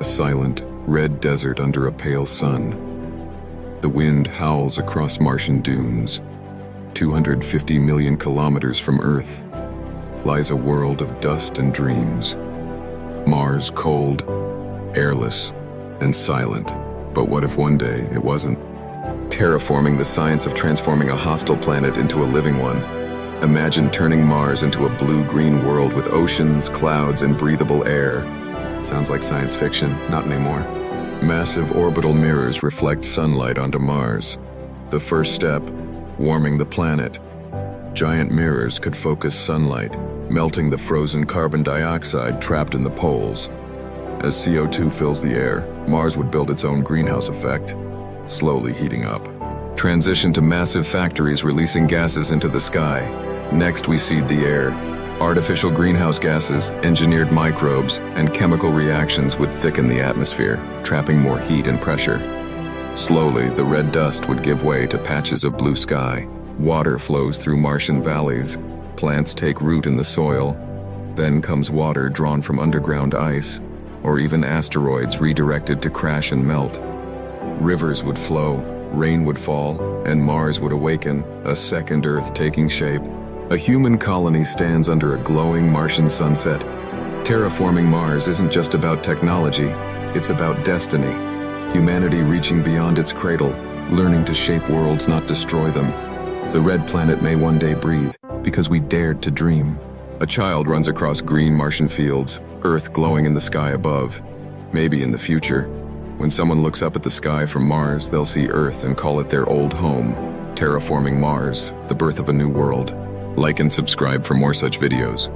A silent, red desert under a pale sun. The wind howls across Martian dunes. 250 million kilometers from Earth lies a world of dust and dreams. Mars cold, airless, and silent. But what if one day it wasn't? Terraforming the science of transforming a hostile planet into a living one. Imagine turning Mars into a blue-green world with oceans, clouds, and breathable air. Sounds like science fiction, not anymore. Massive orbital mirrors reflect sunlight onto Mars. The first step, warming the planet. Giant mirrors could focus sunlight, melting the frozen carbon dioxide trapped in the poles. As CO2 fills the air, Mars would build its own greenhouse effect, slowly heating up. Transition to massive factories releasing gases into the sky. Next, we seed the air. Artificial greenhouse gases, engineered microbes, and chemical reactions would thicken the atmosphere, trapping more heat and pressure. Slowly, the red dust would give way to patches of blue sky. Water flows through Martian valleys. Plants take root in the soil. Then comes water drawn from underground ice, or even asteroids redirected to crash and melt. Rivers would flow, rain would fall, and Mars would awaken, a second Earth taking shape. A human colony stands under a glowing Martian sunset. Terraforming Mars isn't just about technology, it's about destiny. Humanity reaching beyond its cradle, learning to shape worlds, not destroy them. The red planet may one day breathe, because we dared to dream. A child runs across green Martian fields, Earth glowing in the sky above. Maybe in the future, when someone looks up at the sky from Mars, they'll see Earth and call it their old home. Terraforming Mars, the birth of a new world. Like and subscribe for more such videos.